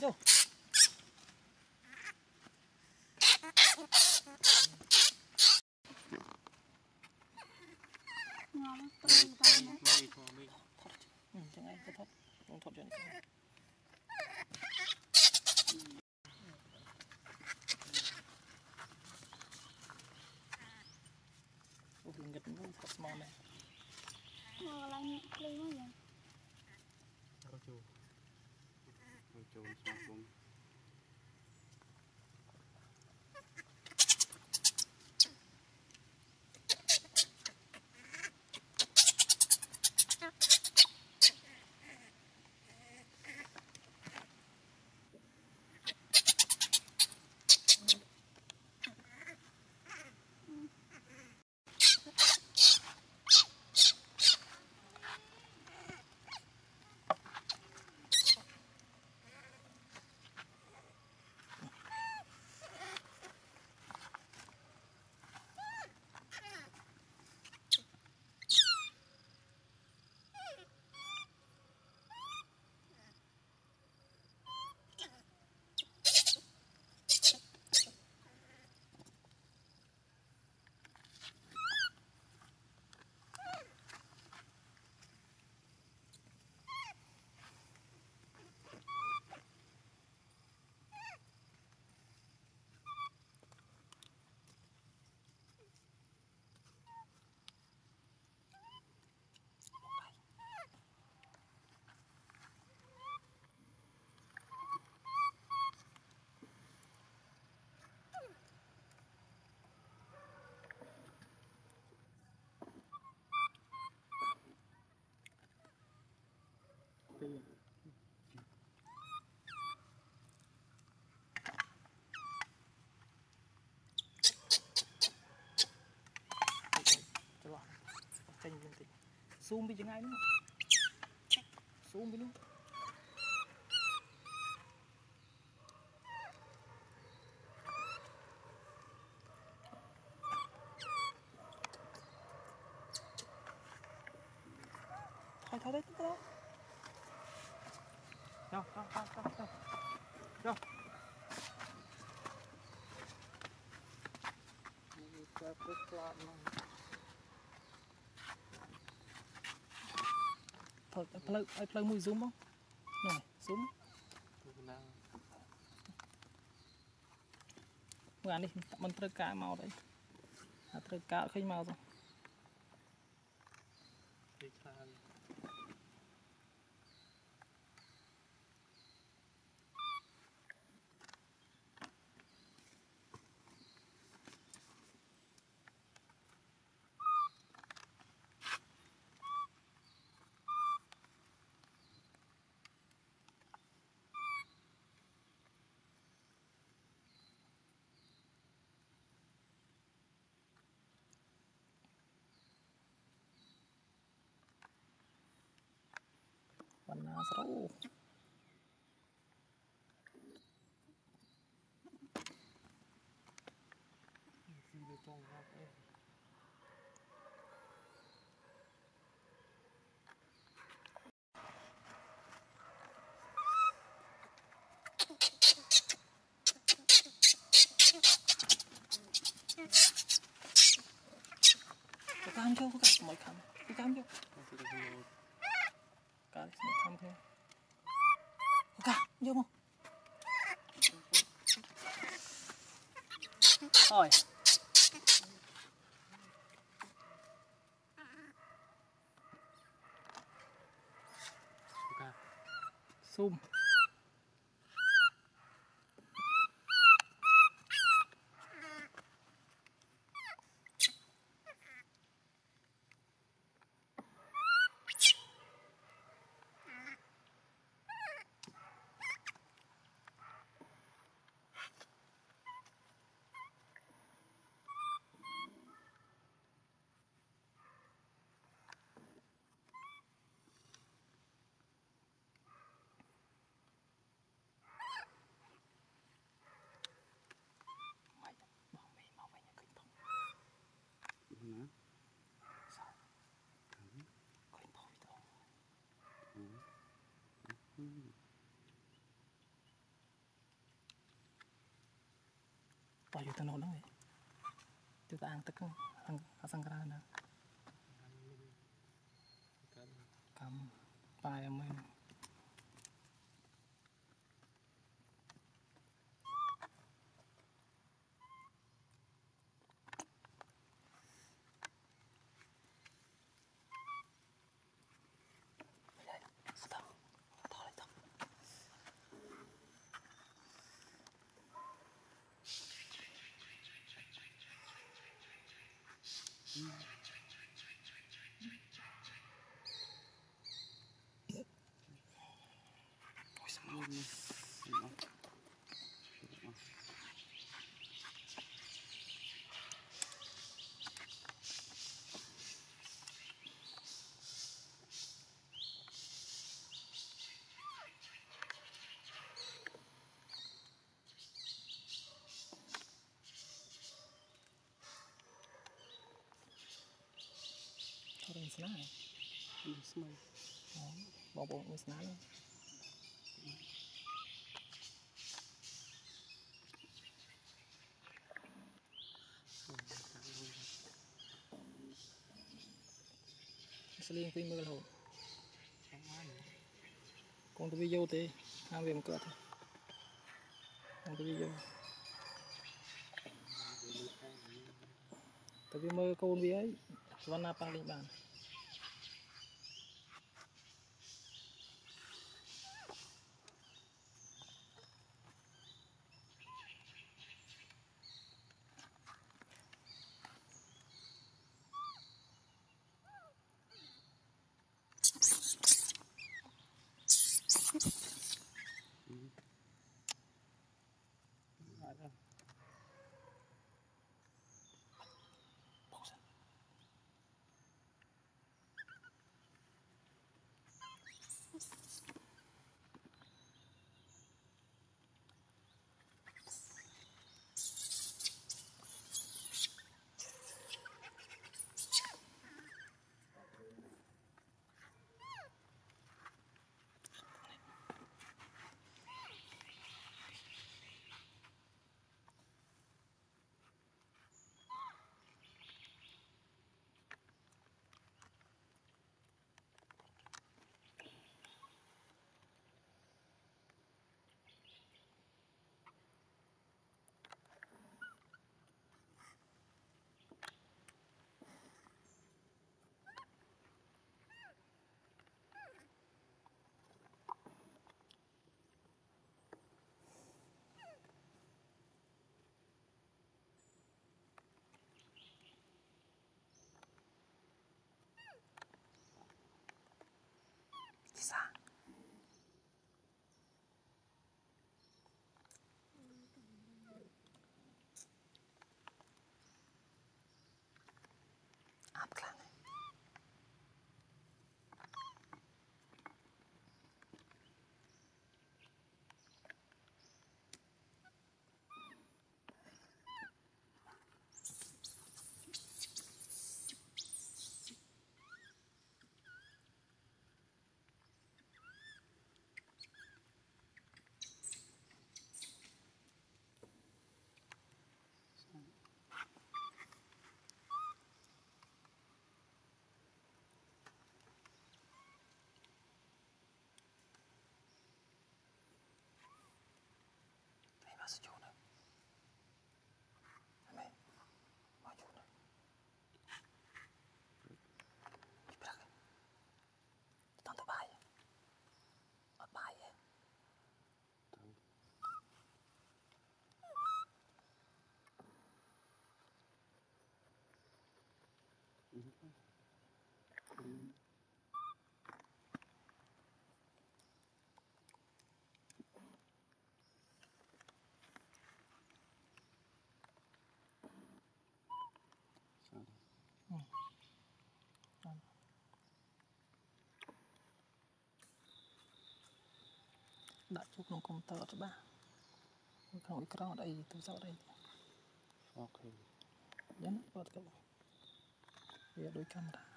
go. Ngom, tôi, tôi, tôi. Mày, mày. Thọt. Ừ, chẳng ai, tôi thọt. Thọt cho anh. zoom đi chừng ai nữa zoom đi luôn thôi thôi đấy thôi đâu đâu đâu đâu đâu đâu thật mùi zoom không này zoom mà này mình trơ cá màu đấy à trơ cá khi màu rồi 不干净，我干什么？不干净。vô không? Thôi. Sum. បោះយូរទៅនោះហ្នឹងឯងទៅអាងទឹកហ្នឹងអាសង្ក្រាហ្នឹងកម្មបាយអមែន Mm-hmm. ស្នាស្មៃបងបងមួយស្នាស្លៀងពីមើលហូតកូនទៅវាយកទេហាមវាមិនកើតទេកូនទៅវាយកទៅវាមើលកូនវាហើយវណ្ណាប៉ាំងលេងបាន 12 часов. ដាក់ចូលក្នុងកុំព្យូទ័រអត់ច្បាស់ក្នុងអេក្រង់អត់អីទូរស័ព្ទអត់អីអូខេយ៉ាងណាបើទៅវាដូចកាមេរ៉ា